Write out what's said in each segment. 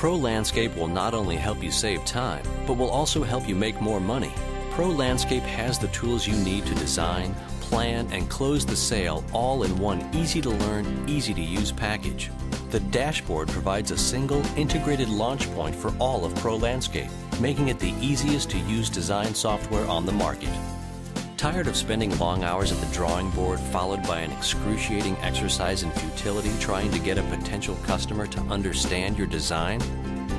Pro Landscape will not only help you save time, but will also help you make more money. Pro Landscape has the tools you need to design, plan, and close the sale all in one easy to learn, easy to use package. The dashboard provides a single integrated launch point for all of Pro Landscape, making it the easiest to use design software on the market. Tired of spending long hours at the drawing board followed by an excruciating exercise in futility trying to get a potential customer to understand your design?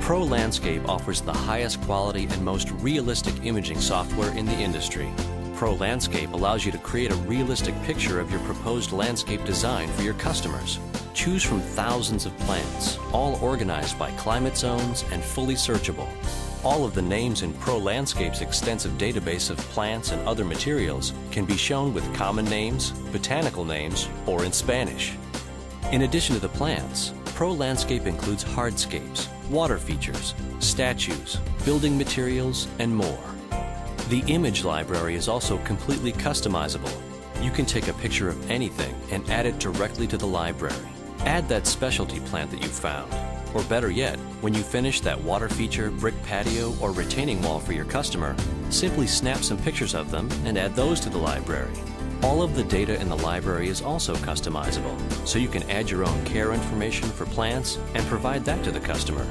Pro Landscape offers the highest quality and most realistic imaging software in the industry. Pro Landscape allows you to create a realistic picture of your proposed landscape design for your customers. Choose from thousands of plants, all organized by climate zones and fully searchable. All of the names in Pro Landscape's extensive database of plants and other materials can be shown with common names, botanical names, or in Spanish. In addition to the plants, Pro Landscape includes hardscapes, water features, statues, building materials, and more. The image library is also completely customizable. You can take a picture of anything and add it directly to the library. Add that specialty plant that you found. Or better yet, when you finish that water feature, brick patio, or retaining wall for your customer, simply snap some pictures of them and add those to the library. All of the data in the library is also customizable, so you can add your own care information for plants and provide that to the customer.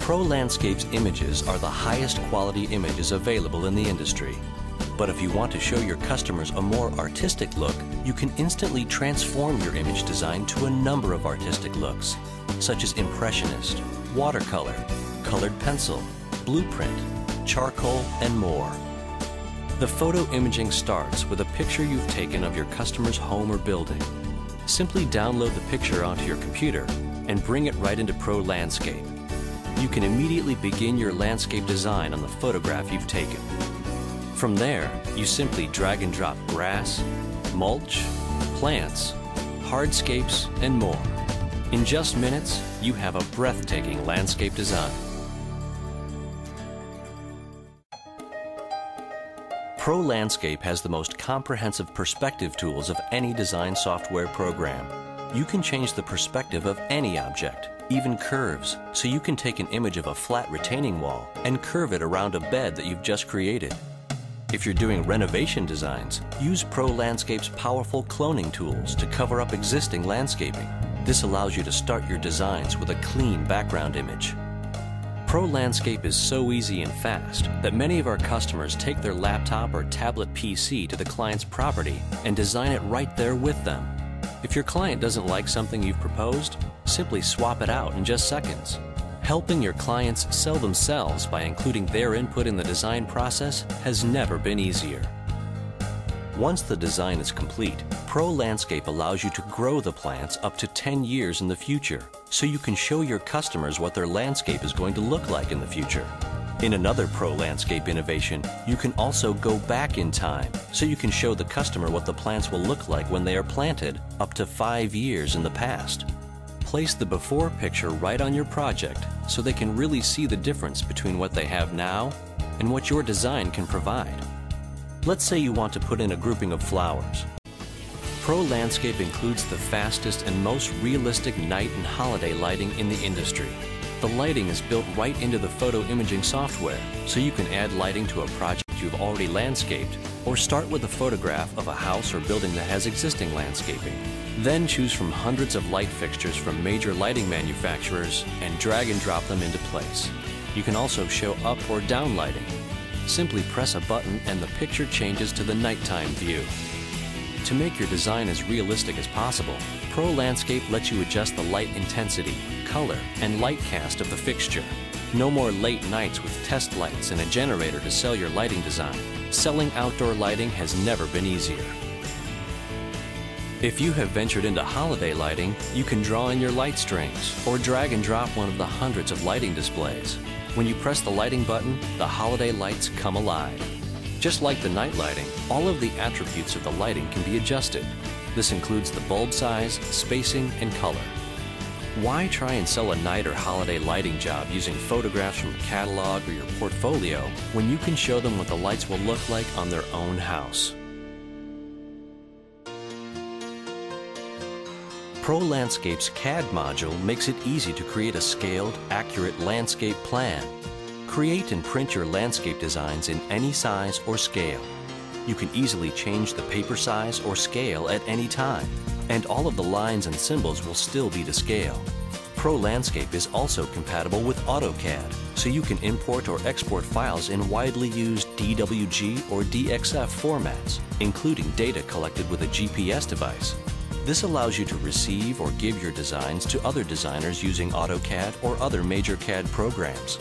Pro Landscape's images are the highest quality images available in the industry. But if you want to show your customers a more artistic look, you can instantly transform your image design to a number of artistic looks, such as impressionist, watercolor, colored pencil, blueprint, charcoal, and more. The photo imaging starts with a picture you've taken of your customer's home or building. Simply download the picture onto your computer and bring it right into Pro Landscape you can immediately begin your landscape design on the photograph you've taken. From there, you simply drag and drop grass, mulch, plants, hardscapes, and more. In just minutes, you have a breathtaking landscape design. Pro Landscape has the most comprehensive perspective tools of any design software program. You can change the perspective of any object, even curves, so you can take an image of a flat retaining wall and curve it around a bed that you've just created. If you're doing renovation designs, use Pro Landscape's powerful cloning tools to cover up existing landscaping. This allows you to start your designs with a clean background image. Pro Landscape is so easy and fast that many of our customers take their laptop or tablet PC to the client's property and design it right there with them. If your client doesn't like something you've proposed, simply swap it out in just seconds. Helping your clients sell themselves by including their input in the design process has never been easier. Once the design is complete, Pro Landscape allows you to grow the plants up to 10 years in the future, so you can show your customers what their landscape is going to look like in the future. In another Pro Landscape innovation, you can also go back in time, so you can show the customer what the plants will look like when they are planted up to five years in the past. Place the before picture right on your project so they can really see the difference between what they have now and what your design can provide. Let's say you want to put in a grouping of flowers. Pro Landscape includes the fastest and most realistic night and holiday lighting in the industry. The lighting is built right into the photo imaging software, so you can add lighting to a project you've already landscaped, or start with a photograph of a house or building that has existing landscaping. Then choose from hundreds of light fixtures from major lighting manufacturers and drag and drop them into place. You can also show up or down lighting. Simply press a button and the picture changes to the nighttime view. To make your design as realistic as possible, Pro Landscape lets you adjust the light intensity, color, and light cast of the fixture. No more late nights with test lights and a generator to sell your lighting design. Selling outdoor lighting has never been easier. If you have ventured into holiday lighting, you can draw in your light strings or drag and drop one of the hundreds of lighting displays. When you press the lighting button, the holiday lights come alive. Just like the night lighting, all of the attributes of the lighting can be adjusted. This includes the bulb size, spacing, and color. Why try and sell a night or holiday lighting job using photographs from a catalog or your portfolio when you can show them what the lights will look like on their own house? Pro Landscape's CAD module makes it easy to create a scaled, accurate landscape plan. Create and print your landscape designs in any size or scale. You can easily change the paper size or scale at any time, and all of the lines and symbols will still be to scale. Pro Landscape is also compatible with AutoCAD, so you can import or export files in widely used DWG or DXF formats, including data collected with a GPS device. This allows you to receive or give your designs to other designers using AutoCAD or other major CAD programs.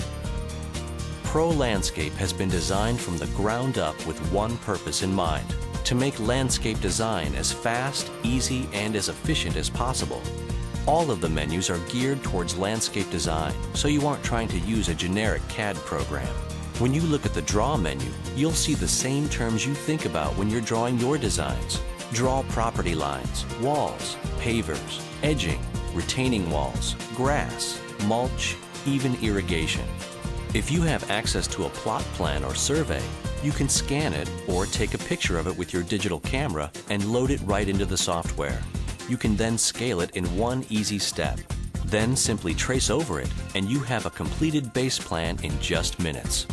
Pro Landscape has been designed from the ground up with one purpose in mind to make landscape design as fast, easy, and as efficient as possible. All of the menus are geared towards landscape design, so you aren't trying to use a generic CAD program. When you look at the Draw menu, you'll see the same terms you think about when you're drawing your designs. Draw property lines, walls, pavers, edging, retaining walls, grass, mulch, even irrigation. If you have access to a plot plan or survey, you can scan it or take a picture of it with your digital camera and load it right into the software. You can then scale it in one easy step. Then simply trace over it and you have a completed base plan in just minutes.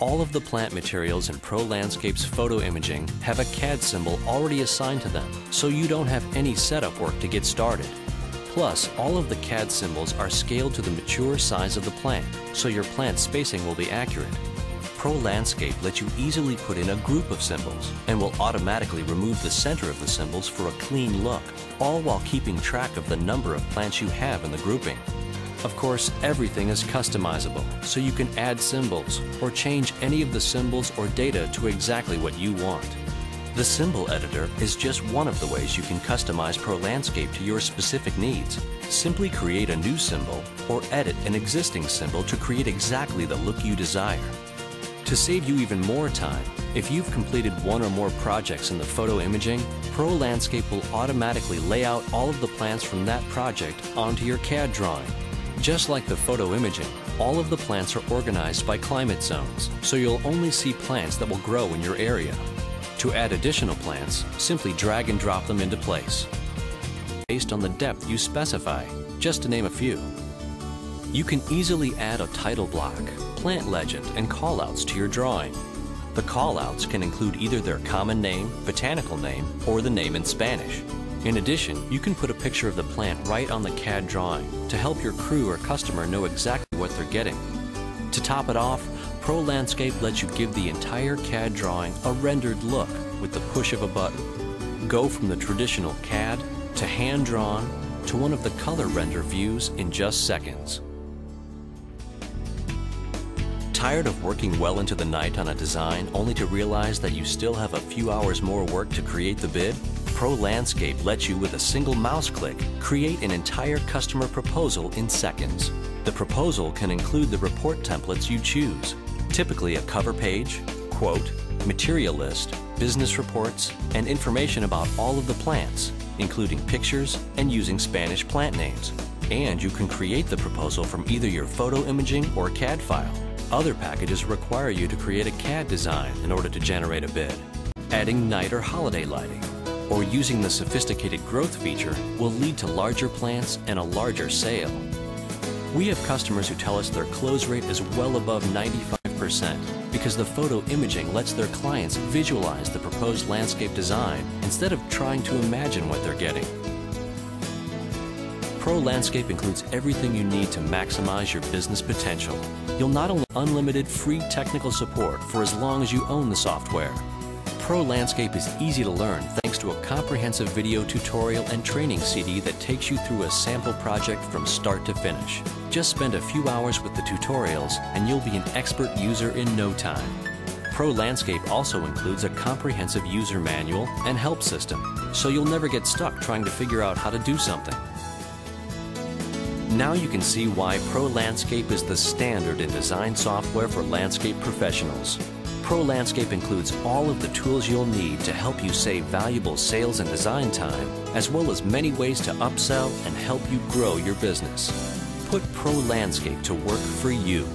All of the plant materials in Pro Landscape's photo imaging have a CAD symbol already assigned to them, so you don't have any setup work to get started. Plus, all of the CAD symbols are scaled to the mature size of the plant, so your plant spacing will be accurate. Pro Landscape lets you easily put in a group of symbols and will automatically remove the center of the symbols for a clean look, all while keeping track of the number of plants you have in the grouping. Of course, everything is customizable, so you can add symbols or change any of the symbols or data to exactly what you want. The Symbol Editor is just one of the ways you can customize Pro Landscape to your specific needs. Simply create a new symbol or edit an existing symbol to create exactly the look you desire. To save you even more time, if you've completed one or more projects in the photo imaging, Pro Landscape will automatically lay out all of the plants from that project onto your CAD drawing. Just like the photo imaging, all of the plants are organized by climate zones, so you'll only see plants that will grow in your area. To add additional plants, simply drag and drop them into place. Based on the depth you specify, just to name a few. You can easily add a title block, plant legend, and callouts to your drawing. The callouts can include either their common name, botanical name, or the name in Spanish. In addition, you can put a picture of the plant right on the CAD drawing to help your crew or customer know exactly what they're getting. To top it off, Pro Landscape lets you give the entire CAD drawing a rendered look with the push of a button. Go from the traditional CAD to hand-drawn to one of the color render views in just seconds. Tired of working well into the night on a design only to realize that you still have a few hours more work to create the bid? Pro Landscape lets you, with a single mouse click, create an entire customer proposal in seconds. The proposal can include the report templates you choose, typically a cover page, quote, material list, business reports, and information about all of the plants, including pictures and using Spanish plant names. And you can create the proposal from either your photo imaging or CAD file. Other packages require you to create a CAD design in order to generate a bid. Adding night or holiday lighting, or using the sophisticated growth feature will lead to larger plants and a larger sale. We have customers who tell us their close rate is well above 95% because the photo imaging lets their clients visualize the proposed landscape design instead of trying to imagine what they're getting. Pro Landscape includes everything you need to maximize your business potential. You'll not only unlimited free technical support for as long as you own the software. Pro Landscape is easy to learn thanks to a comprehensive video tutorial and training CD that takes you through a sample project from start to finish. Just spend a few hours with the tutorials and you'll be an expert user in no time. Pro Landscape also includes a comprehensive user manual and help system, so you'll never get stuck trying to figure out how to do something. Now you can see why Pro Landscape is the standard in design software for landscape professionals. Pro Landscape includes all of the tools you'll need to help you save valuable sales and design time, as well as many ways to upsell and help you grow your business. Put Pro Landscape to work for you.